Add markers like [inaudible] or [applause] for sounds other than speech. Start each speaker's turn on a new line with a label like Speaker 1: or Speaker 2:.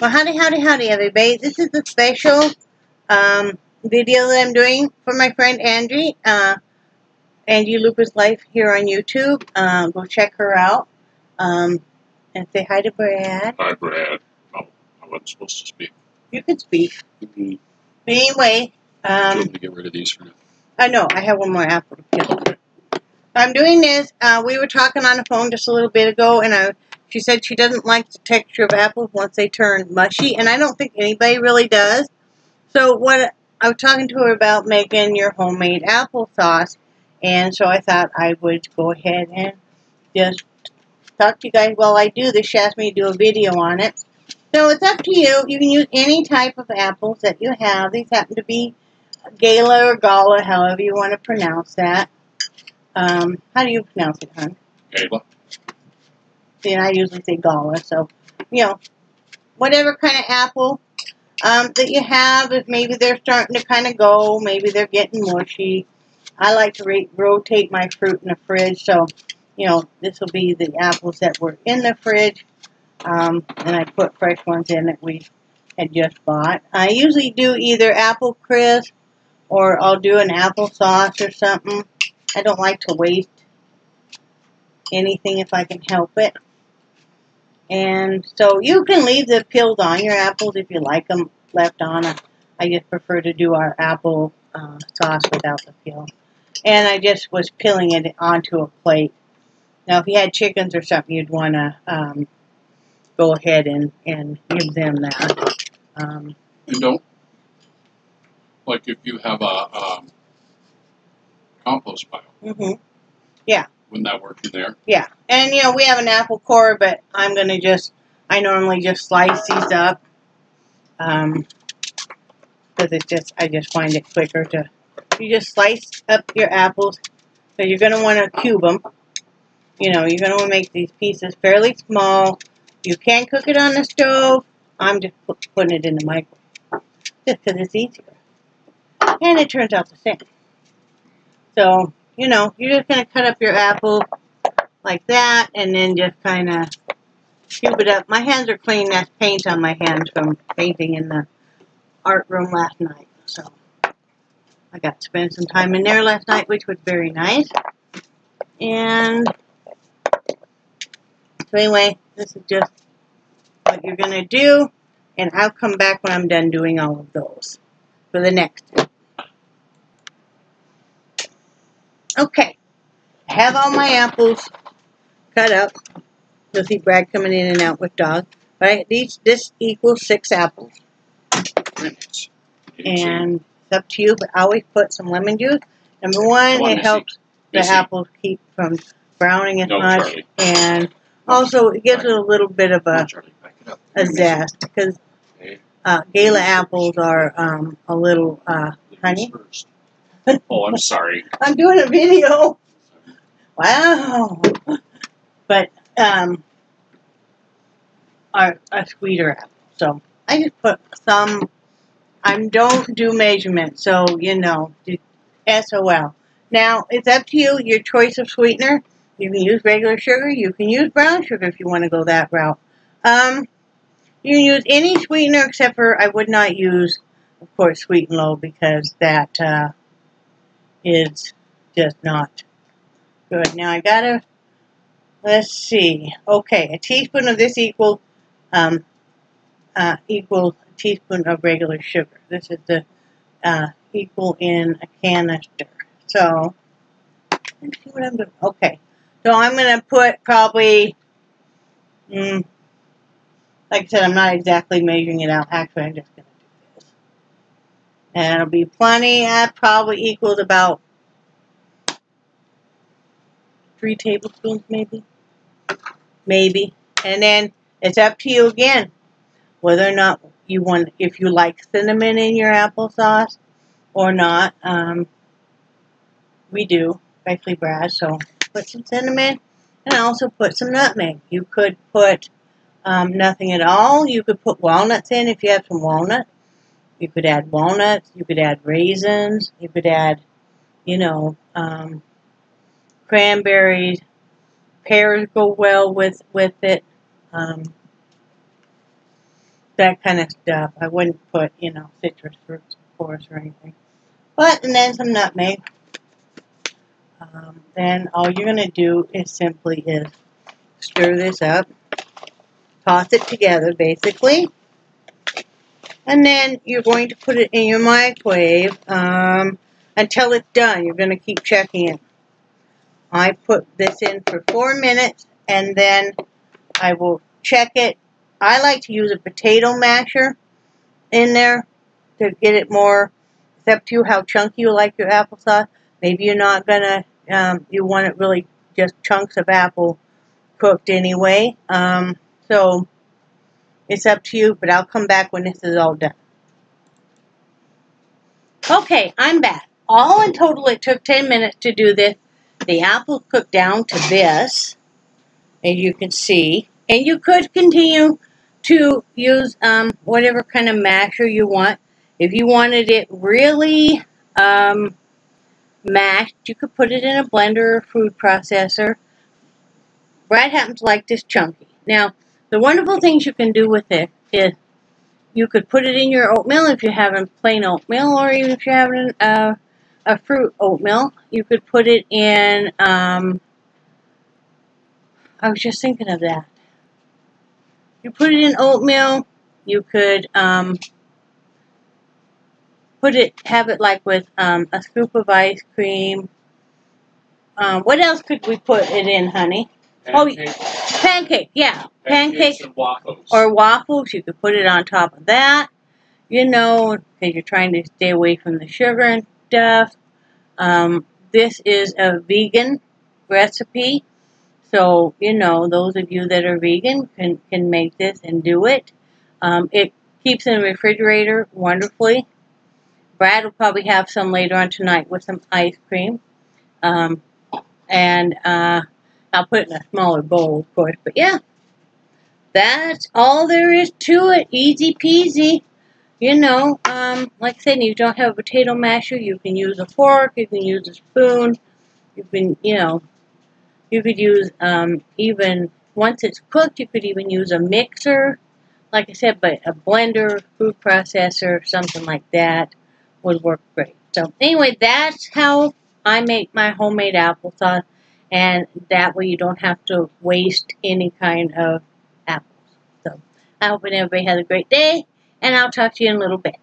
Speaker 1: Well, howdy, howdy, howdy, everybody. This is a special um, video that I'm doing for my friend Angie. Uh, Angie Lupa's Life here on YouTube. Um, go check her out. Um, and say hi to Brad.
Speaker 2: Hi, Brad. Oh, I wasn't supposed to speak.
Speaker 1: You can speak.
Speaker 2: Mm-hmm.
Speaker 1: But anyway, um,
Speaker 2: to get rid of these for now.
Speaker 1: I know, I have one more apple to peel. I'm doing this. Uh, we were talking on the phone just a little bit ago, and I, she said she doesn't like the texture of apples once they turn mushy, and I don't think anybody really does. So what I was talking to her about making your homemade applesauce, and so I thought I would go ahead and just talk to you guys while I do this. She asked me to do a video on it. So it's up to you. You can use any type of apples that you have. These happen to be Gala or Gala, however you want to pronounce that. Um, how do you pronounce it, hon?
Speaker 2: Gala.
Speaker 1: See, and I usually say Gala, so, you know, whatever kind of apple um, that you have, if maybe they're starting to kind of go, maybe they're getting mushy. I like to rotate my fruit in the fridge, so, you know, this will be the apples that were in the fridge, um, and I put fresh ones in that we had just bought. I usually do either apple crisp or I'll do an applesauce or something. I don't like to waste anything if I can help it. And so you can leave the peels on your apples if you like them left on. I just prefer to do our apple uh, sauce without the peel. And I just was peeling it onto a plate. Now, if you had chickens or something, you'd want to um, go ahead and, and give them that. Um,
Speaker 2: and don't, like if you have a um, compost pile.
Speaker 1: Mm-hmm. Yeah.
Speaker 2: Wouldn't that work in there?
Speaker 1: Yeah. And, you know, we have an apple core, but I'm to just, I normally just slice these up. Um, because it's just, I just find it quicker to, you just slice up your apples. So you're to want to cube them. You know, you're to want to make these pieces fairly small. You can cook it on the stove. I'm just putting it in the microwave. Just because it's easier. And it turns out the same. So, you know, you're just going to cut up your apple like that and then just kind of cube it up. My hands are clean. That's paint on my hands from painting in the art room last night. So, I got to spend some time in there last night, which was very nice. And, so anyway, this is just what you're going to do. And I'll come back when I'm done doing all of those for the next Okay. I have all my apples cut up. You'll see Brad coming in and out with dog. But I, these, this equals six apples. And it's up to you, but I always put some lemon juice. Number one, it helps the apples keep from browning as no, much. Charlie. And also, it gives it a little bit of a, a zest. Because uh, Gala apples are um, a little, uh, honey
Speaker 2: oh, I'm sorry. [laughs]
Speaker 1: I'm doing a video. Wow. But, um, a, a sweeter apple. So, I just put some, I don't do measurements, so, you know, SOL. Now, it's up to you, your choice of sweetener. You can use regular sugar. You can use brown sugar if you want to go that route. Um, you can use any sweetener except for I would not use, of course, Sweet and Low because that uh, is just not good. Now I gotta, let's see. Okay, a teaspoon of this equal, um, uh, equals a teaspoon of regular sugar. This is the uh, equal in a canister. So, see what I'm doing. Okay, so I'm gonna put probably, mm, like I said, I'm not exactly measuring it out. Actually, I'm just gonna and it'll be plenty. That probably equals about three tablespoons, maybe. Maybe. And then it's up to you again whether or not you want, if you like cinnamon in your applesauce or not. Um, we do, especially Brad. So put some cinnamon and also put some nutmeg. You could put um, nothing at all. You could put walnuts in if you have some walnuts. You could add walnuts, you could add raisins, you could add, you know, um, cranberries. Pears go well with, with it. Um, that kind of stuff. I wouldn't put, you know, citrus fruits, of course, or anything. But, and then some nutmeg. Um, then all you're going to do is simply is stir this up, toss it together, basically. And then you're going to put it in your microwave um, until it's done. You're going to keep checking it. I put this in for four minutes and then I will check it. I like to use a potato masher in there to get it more, it's up to you how chunky you like your applesauce. Maybe you're not going to, um, you want it really just chunks of apple cooked anyway. Um, so it's up to you, but I'll come back when this is all done. Okay, I'm back. All in total, it took 10 minutes to do this. The apple cooked down to this, as you can see. And you could continue to use um, whatever kind of masher you want. If you wanted it really um, mashed, you could put it in a blender or food processor. Brad happens to like this chunky. Now, the wonderful things you can do with it is you could put it in your oatmeal if you're having plain oatmeal, or even if you're having uh, a fruit oatmeal. You could put it in, um, I was just thinking of that. You put it in oatmeal, you could um, put it, have it like with um, a scoop of ice cream. Um, what else could we put it in, honey?
Speaker 2: Pancakes,
Speaker 1: Oh, pancake, yeah. Pancakes
Speaker 2: waffles.
Speaker 1: or waffles. You could put it on top of that, you know, because you're trying to stay away from the sugar and stuff. Um, this is a vegan recipe, so you know those of you that are vegan can can make this and do it. Um, it keeps in the refrigerator wonderfully. Brad will probably have some later on tonight with some ice cream, um, and uh, I'll put in a smaller bowl, of course. But yeah, that's all there is to it. Easy peasy. You know, um, like I said, you don't have a potato masher, you can use a fork, you can use a spoon, you can, you know, you could use, um, even, once it's cooked, you could even use a mixer, like I said, but a blender, food processor, something like that would work great. So, anyway, that's how I make my homemade applesauce, and that way you don't have to waste any kind of apples. So, I hope everybody has a great day and I'll talk to you in a little bit.